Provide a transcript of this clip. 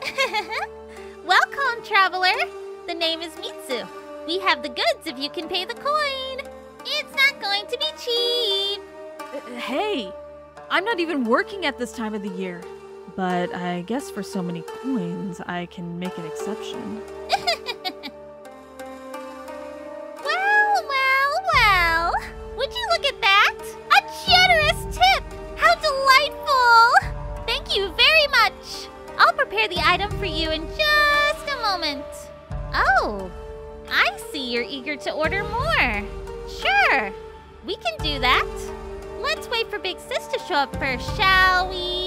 Welcome, traveler. The name is Mitsu. We have the goods if you can pay the coin. It's not going to be cheap. Uh, hey, I'm not even working at this time of the year. But I guess for so many coins, I can make an exception. prepare the item for you in just a moment. Oh, I see you're eager to order more. Sure, we can do that. Let's wait for Big Sis to show up first, shall we?